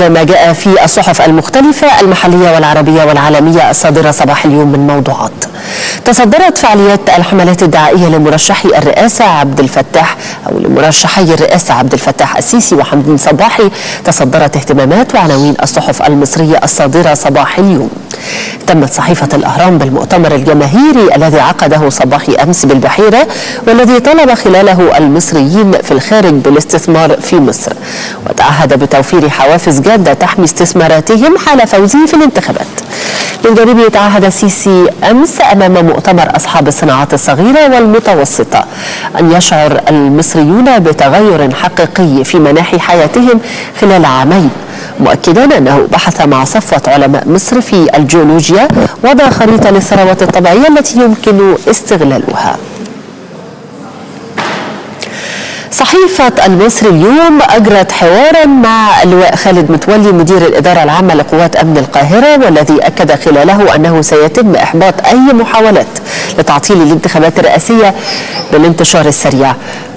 ما جاء في الصحف المختلفة المحلية والعربية والعالمية الصادرة صباح اليوم من موضوعات. تصدرت فعاليات الحملات الدعائية لمرشحي الرئاسة عبد الفتاح أو لمرشحي الرئاسة عبد الفتاح السيسي وحمدين صباحي. تصدرت اهتمامات وعناوين الصحف المصرية الصادرة صباح اليوم. تمت صحيفة الأهرام بالمؤتمر الجماهيري الذي عقده صباحي أمس بالبحيرة والذي طلب خلاله المصريين في الخارج بالاستثمار في مصر. وتعهد بتوفير حوافز جادة تحمي استثماراتهم حال فوزه في الانتخابات. من جانبه تعهد السيسي أمس أمام مؤتمر أصحاب الصناعات الصغيرة والمتوسطة أن يشعر المصريون بتغير حقيقي في مناحي حياتهم خلال عامين مؤكدا أنه بحث مع صفوة علماء مصر في الجيولوجيا وضع خريطة للثروات الطبيعية التي يمكن استغلالها. صحيفة المصري اليوم أجرت حوارا مع اللواء خالد متولي مدير الإدارة العامة لقوات أمن القاهرة والذي أكد خلاله أنه سيتم إحباط أي محاولات لتعطيل الانتخابات الرئاسية بالانتشار السريع.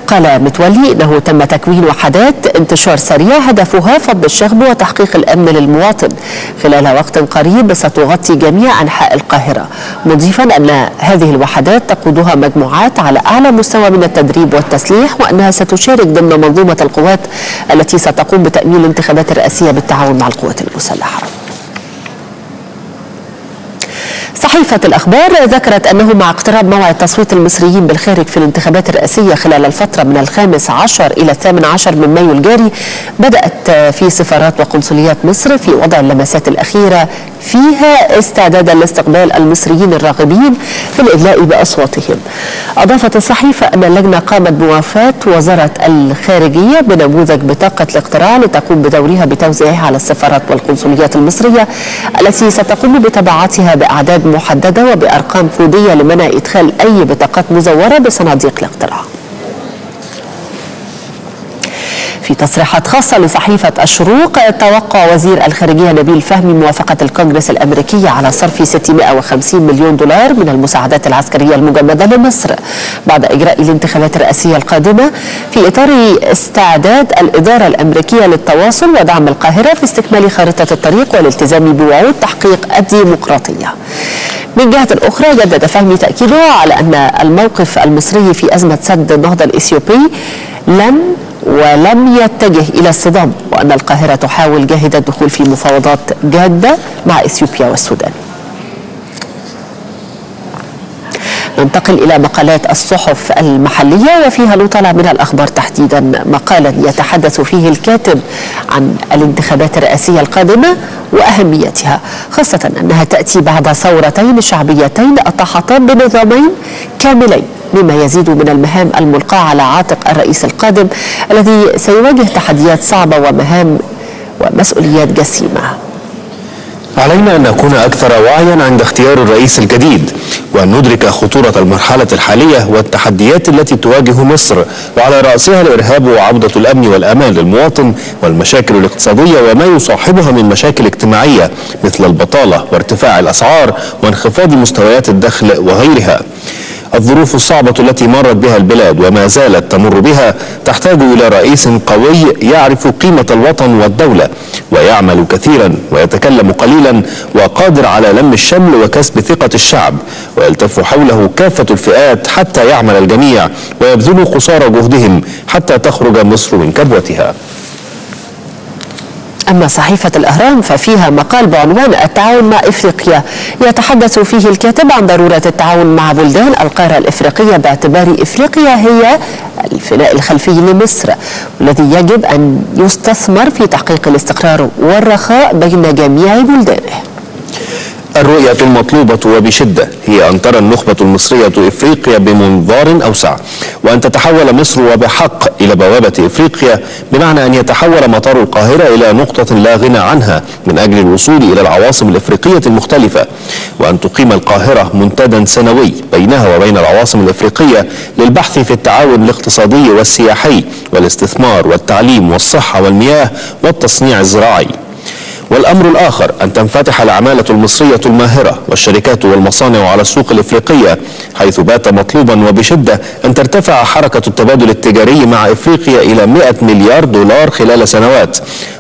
قال متولي. انه تم تكوين وحدات انتشار سريع هدفها فض الشغب وتحقيق الأمن للمواطن. خلال وقت قريب ستغطي جميع أنحاء القاهرة. مضيفا أن هذه الوحدات تقودها مجموعات على أعلى مستوى من التدريب والتسليح وأنها ستشارك ضمن منظومة القوات التي ستقوم بتأمين الانتخابات الرئاسية بالتعاون مع القوات المسلحة. صحيفة الأخبار ذكرت أنه مع اقتراب موعد تصويت المصريين بالخارج في الانتخابات الرئاسية خلال الفترة من الخامس عشر إلى الثامن عشر من مايو الجاري بدأت في سفارات وقنصليات مصر في وضع اللمسات الأخيرة فيها استعدادا لاستقبال المصريين الراغبين في الإدلاء بأصواتهم. أضافت الصحيفة أن اللجنة قامت بوفاة وزارة الخارجية بنموذج بطاقة الاقتراع لتقوم بدورها بتوزيعها على السفارات والقنصليات المصرية التي ستقوم بتبعاتها بأعداد محددة وبأرقام كودية لمنع إدخال أي بطاقات مزورة بصناديق الاقتراع. في تصريحات خاصة لصحيفة الشروق توقع وزير الخارجية نبيل فهمي موافقة الكونغرس الأمريكي على صرف 650 مليون دولار من المساعدات العسكرية المجمدة لمصر بعد إجراء الانتخابات الرئاسية القادمة في إطار استعداد الإدارة الأمريكية للتواصل ودعم القاهرة في استكمال خارطة الطريق والالتزام بوعود تحقيق الديمقراطية. من جهة أخرى جدد فهمي تأكيده على أن الموقف المصري في أزمة سد النهضة الإثيوبي لم ولم يتجه إلى الصدام وأن القاهرة تحاول جاهدة الدخول في مفاوضات جادة مع إثيوبيا والسودان. ننتقل إلى مقالات الصحف المحلية وفيها نطلع من الأخبار تحديدا مقالا يتحدث فيه الكاتب عن الانتخابات الرئاسية القادمة وأهميتها خاصة أنها تأتي بعد ثورتين شعبيتين أطاحتا بنظامين كاملين. مما يزيد من المهام الملقاة على عاتق الرئيس القادم الذي سيواجه تحديات صعبة ومهام ومسؤوليات جسيمة. علينا أن نكون أكثر وعيا عند اختيار الرئيس الجديد وأن ندرك خطورة المرحلة الحالية والتحديات التي تواجه مصر وعلى رأسها الإرهاب وعودة الأمن والأمان للمواطن والمشاكل الاقتصادية وما يصاحبها من مشاكل اجتماعية مثل البطالة وارتفاع الأسعار وانخفاض مستويات الدخل وغيرها. الظروف الصعبة التي مرت بها البلاد وما زالت تمر بها تحتاج إلى رئيس قوي يعرف قيمة الوطن والدولة ويعمل كثيرا ويتكلم قليلا وقادر على لم الشمل وكسب ثقة الشعب ويلتف حوله كافة الفئات حتى يعمل الجميع ويبذلوا قصارى جهدهم حتى تخرج مصر من كبوتها. أما صحيفة الأهرام ففيها مقال بعنوان التعاون مع إفريقيا. يتحدث فيه الكاتب عن ضرورة التعاون مع بلدان القارة الإفريقية باعتبار إفريقيا هي الفناء الخلفي لمصر والذي يجب أن يستثمر في تحقيق الاستقرار والرخاء بين جميع بلدانه. الرؤية المطلوبة وبشدة هي أن ترى النخبة المصرية إفريقيا بمنظار أوسع وأن تتحول مصر وبحق إلى بوابة إفريقيا بمعنى أن يتحول مطار القاهرة إلى نقطة لا غنى عنها من أجل الوصول إلى العواصم الإفريقية المختلفة وأن تقيم القاهرة منتدى سنوي بينها وبين العواصم الإفريقية للبحث في التعاون الاقتصادي والسياحي والاستثمار والتعليم والصحة والمياه والتصنيع الزراعي. والأمر الآخر أن تنفتح العمالة المصرية الماهرة والشركات والمصانع على السوق الإفريقية حيث بات مطلوبا وبشدة أن ترتفع حركة التبادل التجاري مع إفريقيا إلى 100 مليار دولار خلال سنوات.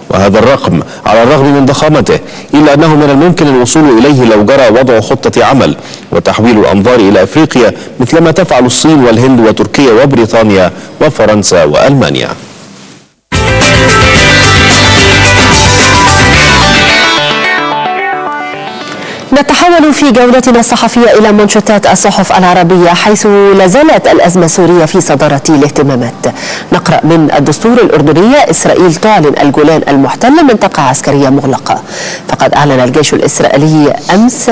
وهذا الرقم على الرغم من ضخامته إلا أنه من الممكن الوصول إليه لو جرى وضع خطة عمل وتحويل الأنظار إلى أفريقيا مثلما تفعل الصين والهند وتركيا وبريطانيا وفرنسا وألمانيا. نتحول في جولتنا الصحفية إلى منشطات الصحف العربية حيث لازالت الأزمة السورية في صدارة الاهتمامات. نقرأ من الدستور الأردنية إسرائيل تعلن الجولان المحتل منطقة عسكرية مغلقة. فقد أعلن الجيش الإسرائيلي أمس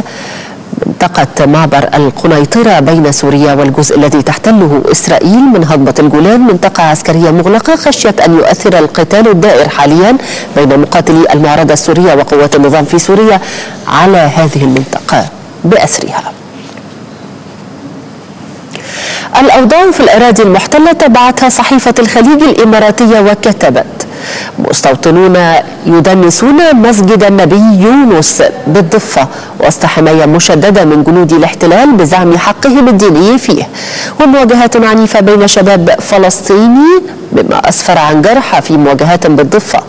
منطقة معبر القنيطرة بين سوريا والجزء الذي تحتله إسرائيل من هضبة الجولان منطقة عسكرية مغلقة خشية أن يؤثر القتال الدائر حاليا بين مقاتلي المعارضة السورية وقوات النظام في سوريا على هذه المنطقة بأسرها. الأوضاع في الأراضي المحتلة تبعتها صحيفة الخليج الإماراتية وكتبت مستوطنون يدنسون مسجد النبي يونس بالضفة وسط حماية مشددة من جنود الاحتلال بزعم حقهم الديني فيه. ومواجهات عنيفة بين شباب فلسطيني مما أسفر عن جرحى في مواجهات بالضفة.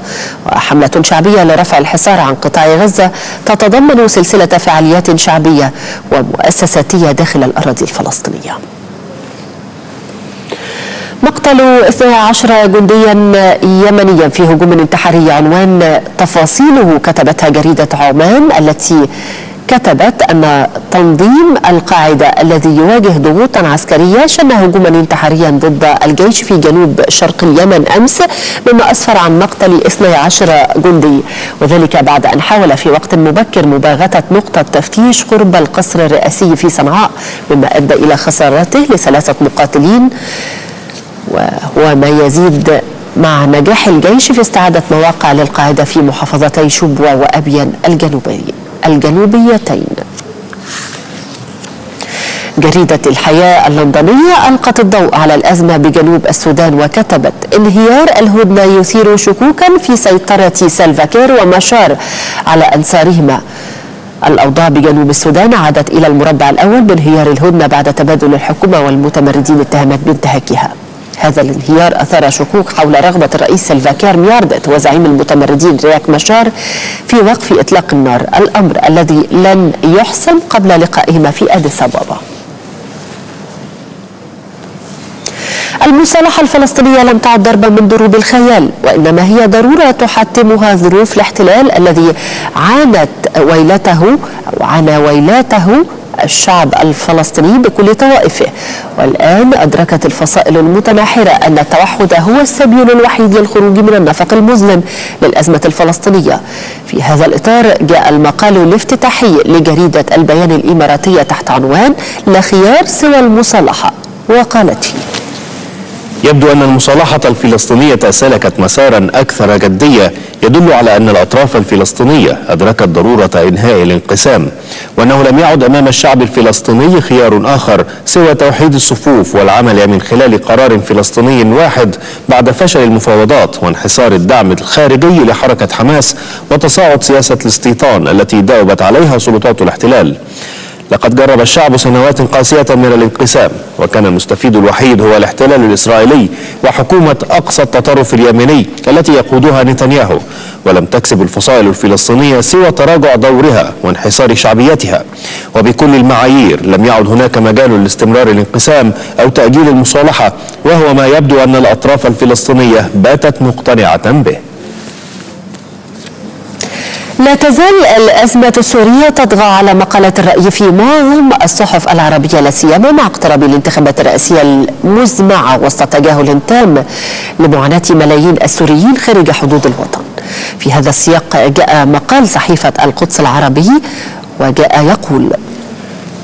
وحملة شعبية لرفع الحصار عن قطاع غزة تتضمن سلسلة فعاليات شعبية ومؤسساتية داخل الأراضي الفلسطينية. مقتل 12 جنديا يمنيا في هجوم انتحاري عنوان تفاصيله كتبتها جريدة عمان التي كتبت أن تنظيم القاعدة الذي يواجه ضغوطا عسكرية شن هجوما انتحاريا ضد الجيش في جنوب شرق اليمن أمس مما أسفر عن مقتل 12 جندي. وذلك بعد أن حاول في وقت مبكر مباغتة نقطة تفتيش قرب القصر الرئاسي في صنعاء مما أدى إلى خسارته لثلاثة مقاتلين. وهو ما يزيد مع نجاح الجيش في استعادة مواقع للقاعدة في محافظتي شبوة وأبين الجنوبي الجنوبيتين. جريدة الحياة اللندنية ألقت الضوء على الأزمة بجنوب السودان وكتبت انهيار الهدنة يثير شكوكا في سيطرة سلفاكير ومشار على أنصارهما. الأوضاع بجنوب السودان عادت إلى المربع الأول بانهيار الهدنة بعد تبادل الحكومة والمتمردين اتهامات بانتهاكها هذا الانهيار أثار شكوك حول رغبة الرئيس سلفاكير مياردت وزعيم المتمردين رياك مشار في وقف إطلاق النار. الأمر الذي لن يحسم قبل لقائهما في أديس أبابا. المصالحة الفلسطينية لم تعد ضربا من ضروب الخيال وإنما هي ضرورة تحتمها ظروف الاحتلال الذي عانت ويلته أو عانى ويلاته الشعب الفلسطيني بكل طوائفه. والآن أدركت الفصائل المتناحرة أن التوحد هو السبيل الوحيد للخروج من النفق المظلم للأزمة الفلسطينية. في هذا الإطار جاء المقال الافتتاحي لجريدة البيان الإماراتية تحت عنوان لا خيار سوى المصالحة وقالت فيه يبدو أن المصالحة الفلسطينية سلكت مسارا أكثر جدية يدل على أن الأطراف الفلسطينية أدركت ضرورة إنهاء الانقسام وأنه لم يعد أمام الشعب الفلسطيني خيار آخر سوى توحيد الصفوف والعمل من خلال قرار فلسطيني واحد بعد فشل المفاوضات وانحسار الدعم الخارجي لحركة حماس وتصاعد سياسة الاستيطان التي داوبت عليها سلطات الاحتلال. لقد جرب الشعب سنوات قاسية من الانقسام وكان المستفيد الوحيد هو الاحتلال الإسرائيلي وحكومة أقصى التطرف اليمني التي يقودها نتنياهو ولم تكسب الفصائل الفلسطينية سوى تراجع دورها وانحسار شعبيتها. وبكل المعايير لم يعد هناك مجال لاستمرار الانقسام أو تأجيل المصالحة وهو ما يبدو أن الأطراف الفلسطينية باتت مقتنعة به. لا تزال الأزمة السورية تطغى على مقالات الرأي في معظم الصحف العربية لا سيما مع اقتراب الانتخابات الرئاسية المزمعة وسط تجاهل تام لمعاناة ملايين السوريين خارج حدود الوطن. في هذا السياق جاء مقال صحيفة القدس العربي وجاء يقول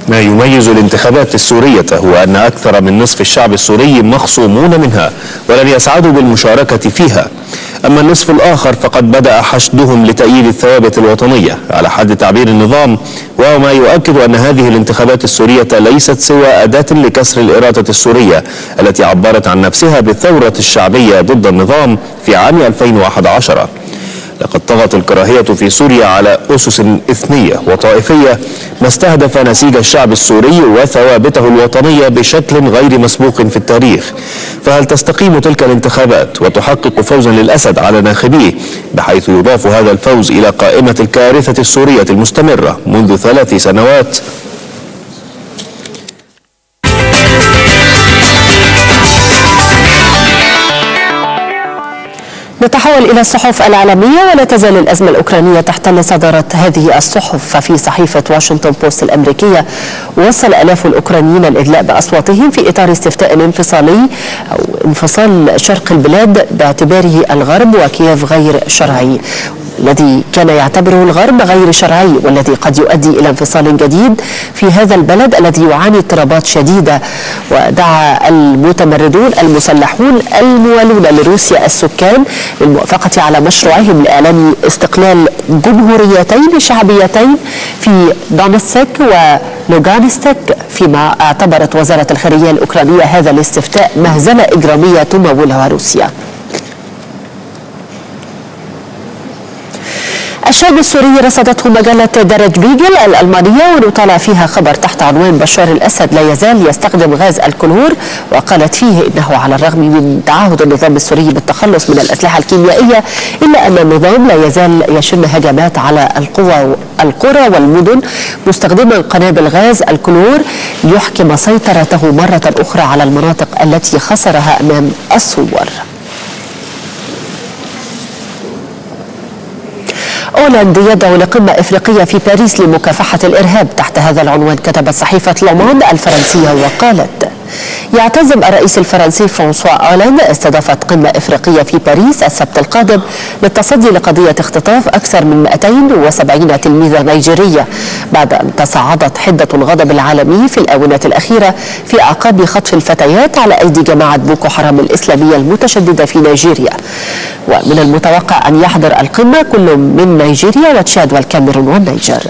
ما يميز الانتخابات السورية هو أن أكثر من نصف الشعب السوري مخصومون منها ولن يسعدوا بالمشاركة فيها أما النصف الآخر فقد بدأ حشدهم لتأييد الثوابت الوطنية. على حد تعبير النظام وهو ما يؤكد أن هذه الانتخابات السورية ليست سوى أداة لكسر الإرادة السورية التي عبرت عن نفسها بالثورة الشعبية ضد النظام في عام 2011 لقد طغت الكراهية في سوريا على أسس إثنية وطائفية ما استهدف نسيج الشعب السوري وثوابته الوطنية بشكل غير مسبوق في التاريخ. فهل تستقيم تلك الانتخابات وتحقق فوزا للأسد على ناخبيه بحيث يضاف هذا الفوز إلى قائمة الكارثة السورية المستمرة منذ ثلاث سنوات؟ نتحول إلى الصحف العالمية ولا تزال الأزمة الأوكرانية تحتل صدارة هذه الصحف؟ ففي صحيفة واشنطن بوست الأمريكية وصل ألاف الأوكرانيين الإدلاء بأصواتهم في إطار استفتاء انفصالي أو انفصال شرق البلاد باعتباره الغرب وكييف غير شرعي. الذي كان يعتبره الغرب غير شرعي والذي قد يؤدي إلى انفصال جديد في هذا البلد الذي يعاني اضطرابات شديدة. ودعا المتمردون المسلحون الموالون لروسيا السكان بالموافقة على مشروعهم لإعلان استقلال جمهوريتين شعبيتين في دونستك ولوغانستك فيما اعتبرت وزارة الخارجية الأوكرانية هذا الاستفتاء مهزلة إجرامية تمولها روسيا. الشاب السوري رصدته مجلة درج بيجل الألمانية ونطالع فيها خبر تحت عنوان بشار الأسد لا يزال يستخدم غاز الكلور وقالت فيه إنه على الرغم من تعهد النظام السوري بالتخلص من الأسلحة الكيميائية إلا أن النظام لا يزال يشن هجمات على القوى القرى والمدن مستخدما قنابل غاز الكلور ليحكم سيطرته مرة أخرى على المناطق التي خسرها أمام الثوار. أولاند يدعو لقمة إفريقية في باريس لمكافحة الإرهاب. تحت هذا العنوان كتبت صحيفة لوموند الفرنسية وقالت يعتزم الرئيس الفرنسي فرانسوا أولاند استضافة قمة إفريقية في باريس السبت القادم للتصدي لقضية اختطاف أكثر من 270 تلميذة نيجيرية بعد أن تصاعدت حدة الغضب العالمي في الآونة الأخيرة في أعقاب خطف الفتيات على أيدي جماعة بوكو حرام الإسلامية المتشددة في نيجيريا. ومن المتوقع أن يحضر القمة كل من نيجيريا وتشاد والكاميرون والنيجر.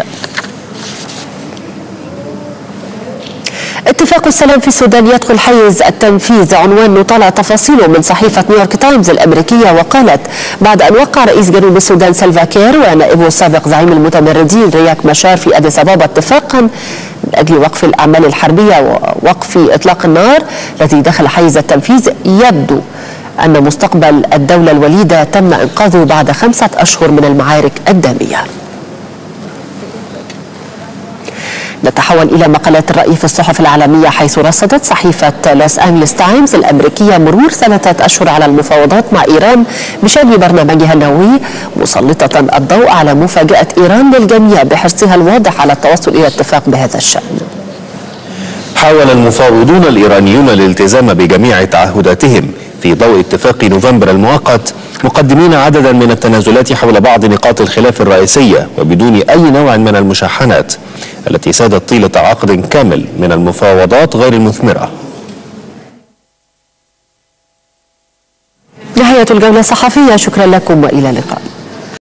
اتفاق السلام في السودان يدخل حيز التنفيذ. عنوان نطالع تفاصيله من صحيفة نيويورك تايمز الأمريكية وقالت بعد أن وقع رئيس جنوب السودان سلفا كير ونائبه السابق زعيم المتمردين رياك مشار في أديس أبابا اتفاقا من أجل وقف الأعمال الحربية ووقف إطلاق النار الذي دخل حيز التنفيذ. يبدو أن مستقبل الدولة الوليدة تم إنقاذه بعد خمسة أشهر من المعارك الدامية. نتحول إلى مقالات الرأي في الصحف العالمية حيث رصدت صحيفة لوس أنجلس تايمز الأمريكية مرور ثلاثة أشهر على المفاوضات مع إيران بشأن برنامجها النووي مسلطة الضوء على مفاجأة إيران للجميع بحرصها الواضح على التوصل إلى اتفاق بهذا الشأن. حاول المفاوضون الإيرانيون الالتزام بجميع تعهداتهم في ضوء اتفاق نوفمبر المؤقت مقدمين عددا من التنازلات حول بعض نقاط الخلاف الرئيسية وبدون أي نوع من المشاحنات التي سادت طيلة عقد كامل من المفاوضات غير المثمرة. نهاية الجولة الصحفية شكرا لكم وإلى اللقاء.